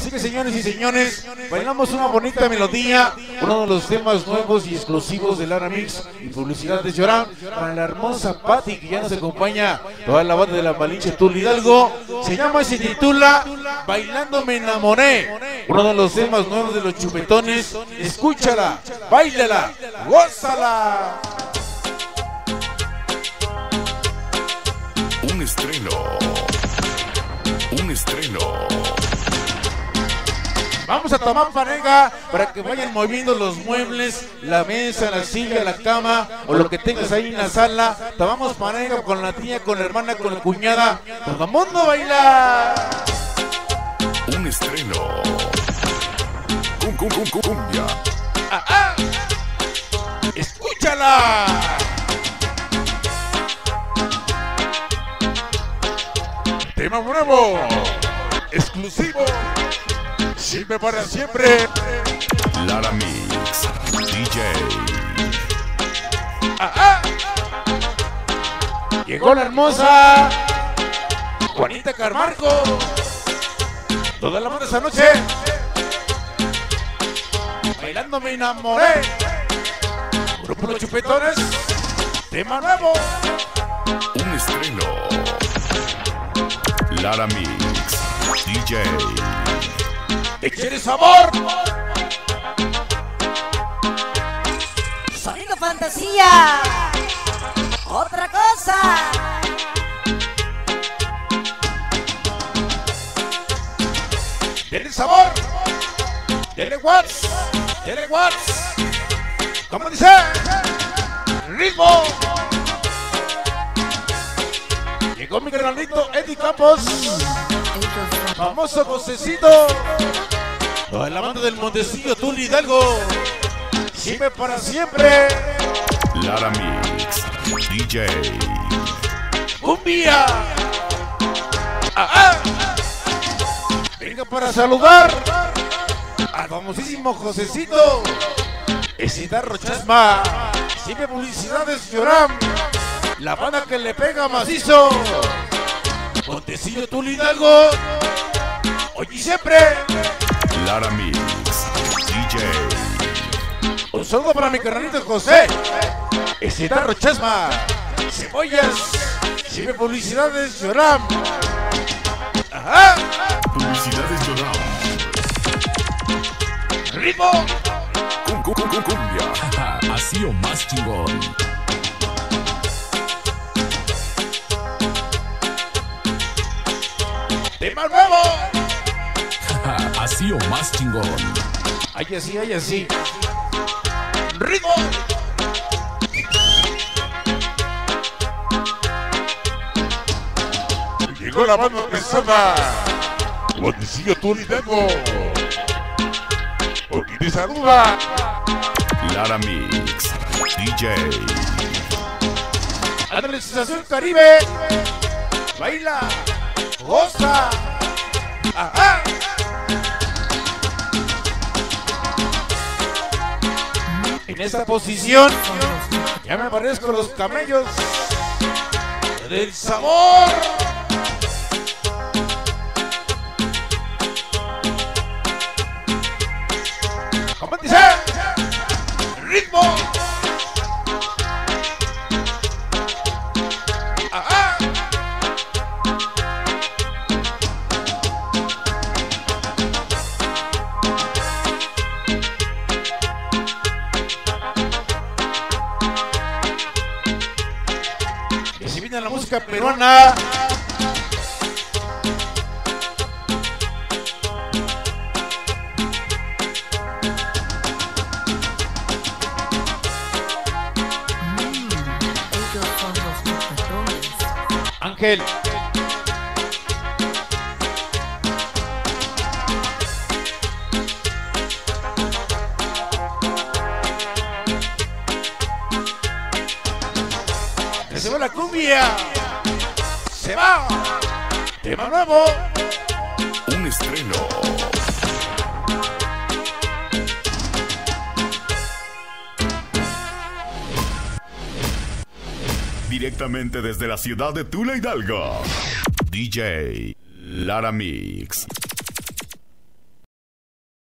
Así que señores y señores, bailamos una bonita melodía, uno de los temas nuevos y exclusivos de Lara Mix y publicidad de Llorán para la hermosa Patti que ya nos acompaña toda la banda de la Malinche Tul Hidalgo. Se llama y se titula Bailando me enamoré. Uno de los temas nuevos de los chupetones. Escúchala, bailala, gózala. Un estreno. Un estreno. Vamos a tomar panega para que vayan moviendo los muebles, la mesa, la silla, la cama o lo que tengas ahí en la sala. Tomamos panega con la tía, con la hermana, con la cuñada. Todo el mundo baila. Un estreno. Cum, cum, cumbia. Ah, ah. Escúchala. Tema nuevo, exclusivo, siempre para siempre. Lara Mix. DJ. Ah, ah. Llegó la hermosa Juanita Carmarco. Toda la banda esa noche. Bailando me enamoré. Grupo Los Chupetones. Tema nuevo. Un estreno. Lara Mix. DJ. ¿Te quieres sabor? Sonido fantasía. Otra cosa. Dele sabor. Dele watts. Dele watts. ¿Cómo dice? Ritmo. Llegó mi granito Eddie Campos. Famoso Josecito. La banda del Montecillo, Tuli Hidalgo. Siempre para siempre. Lara Mix. DJ. Cumbia. Ah, ah. Venga para saludar al famosísimo Josecito. Esidarro Chasma. Siempre publicidades Lloram. La banda que le pega macizo. Montecillo Tuli Hidalgo. Hoy y siempre. Lara Mix. DJ. Un saludo para mi carnalito José. Esidarro Chasma. Cebollas. Siempre publicidades Lloram. Ajá. Publicidades Llorado. Ritmo. Tema nuevo. Así o más chingón. Ay, así, ay, así. Ritmo. Llegó la banda pesada. Botecillo Tuli Hidalgo. Aquí te saluda. Lara Mix. DJ. Sensación Caribe. Baila. Goza. Ajá. En esta posición ya me parezco los camellos del sabor. Música peruana. Ángel. La. Se va. Tema nuevo. Un estreno. Directamente desde la ciudad de Tula Hidalgo. DJ Lara Mix.